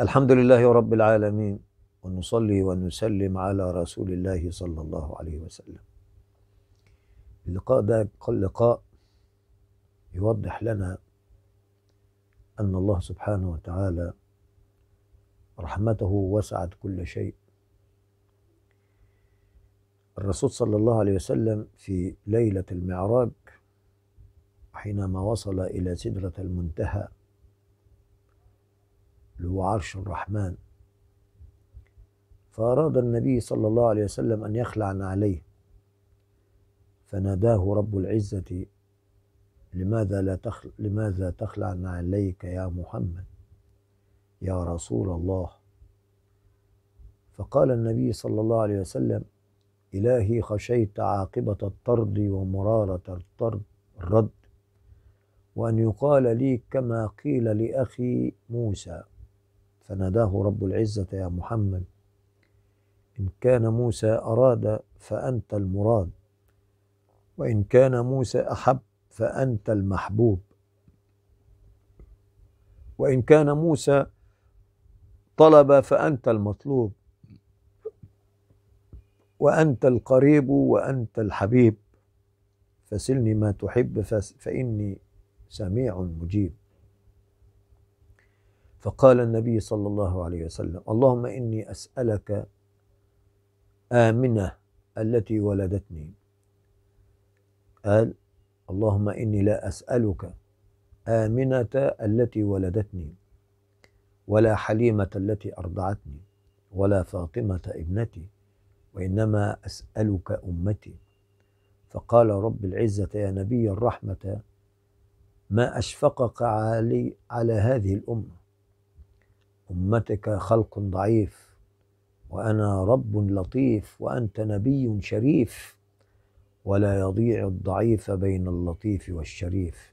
الحمد لله رب العالمين ونصلي ونسلم على رسول الله صلى الله عليه وسلم. اللقاء ده لقاء يوضح لنا أن الله سبحانه وتعالى رحمته وسعت كل شيء. الرسول صلى الله عليه وسلم في ليلة المعراج حينما وصل إلى سدرة المنتهى اللي هو عرش الرحمن. فأراد النبي صلى الله عليه وسلم أن يخلع عليه. فناداه رب العزة لماذا لا تخل... لماذا تخلع عليك يا محمد؟ يا رسول الله. فقال النبي صلى الله عليه وسلم إلهي خشيت عاقبة الطرد ومرارة الطرد الرد وأن يقال لي كما قيل لأخي موسى. فناداه رب العزة يا محمد إن كان موسى أراد فأنت المراد وإن كان موسى أحب فأنت المحبوب وإن كان موسى طلب فأنت المطلوب وأنت القريب وأنت الحبيب فسلني ما تحب فإني سميع مجيب. فقال النبي صلى الله عليه وسلم اللهم إني أسألك آمنة التي ولدتني. قال اللهم إني لا أسألك آمنة التي ولدتني ولا حليمة التي أرضعتني ولا فاطمة ابنتي وإنما أسألك أمتي. فقال رب العزة يا نبي الرحمة ما أشفقك علي على هذه الأمة؟ أمتك خلق ضعيف وأنا رب لطيف وأنت نبي شريف ولا يضيع الضعيف بين اللطيف والشريف.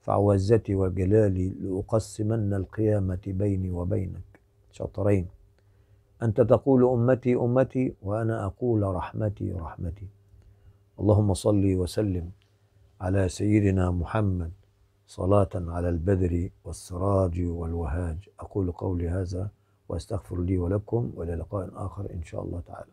فعوزتي وجلالي لأقسمن القيامة بيني وبينك. شطرين. أنت تقول أمتي أمتي وأنا أقول رحمتي رحمتي. اللهم صل وسلم على سيدنا محمد صلاة على البدر والسراج والوهاج. أقول قولي هذا وأستغفر لي ولكم وإلى لقاء آخر إن شاء الله تعالى.